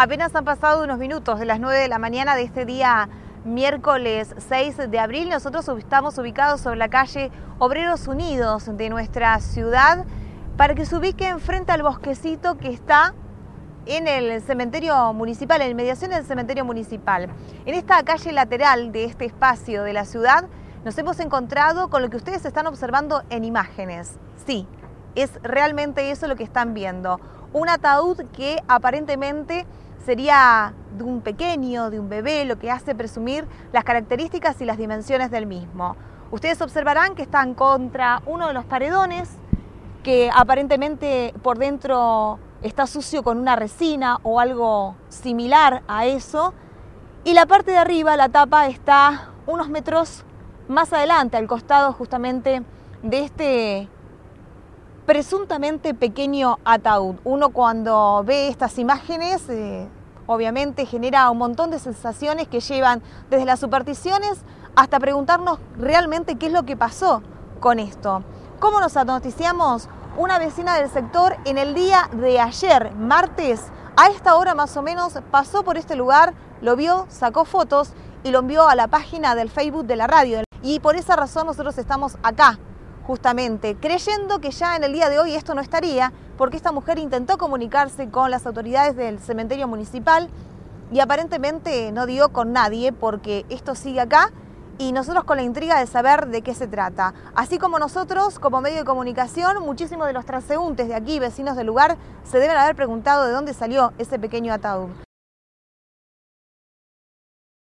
Apenas han pasado unos minutos de las 9 de la mañana de este día miércoles 6 de abril. Nosotros estamos ubicados sobre la calle Obreros Unidos de nuestra ciudad para que se ubiquen frente al bosquecito que está en el cementerio municipal, en inmediación del cementerio municipal. En esta calle lateral de este espacio de la ciudad nos hemos encontrado con lo que ustedes están observando en imágenes. Sí, es realmente eso lo que están viendo. Un ataúd que aparentemente sería de un pequeño, de un bebé, lo que hace presumir las características y las dimensiones del mismo. Ustedes observarán que están contra uno de los paredones, que aparentemente por dentro está sucio con una resina o algo similar a eso, y la parte de arriba, la tapa, está unos metros más adelante, al costado justamente de este presuntamente pequeño ataúd. Uno cuando ve estas imágenes eh, obviamente genera un montón de sensaciones que llevan desde las supersticiones hasta preguntarnos realmente qué es lo que pasó con esto. ¿Cómo nos noticiamos? Una vecina del sector en el día de ayer, martes, a esta hora más o menos, pasó por este lugar, lo vio, sacó fotos y lo envió a la página del Facebook de la radio. Y por esa razón nosotros estamos acá, justamente, creyendo que ya en el día de hoy esto no estaría, porque esta mujer intentó comunicarse con las autoridades del cementerio municipal y aparentemente no dio con nadie porque esto sigue acá y nosotros con la intriga de saber de qué se trata. Así como nosotros, como medio de comunicación, muchísimos de los transeúntes de aquí, vecinos del lugar, se deben haber preguntado de dónde salió ese pequeño ataúd.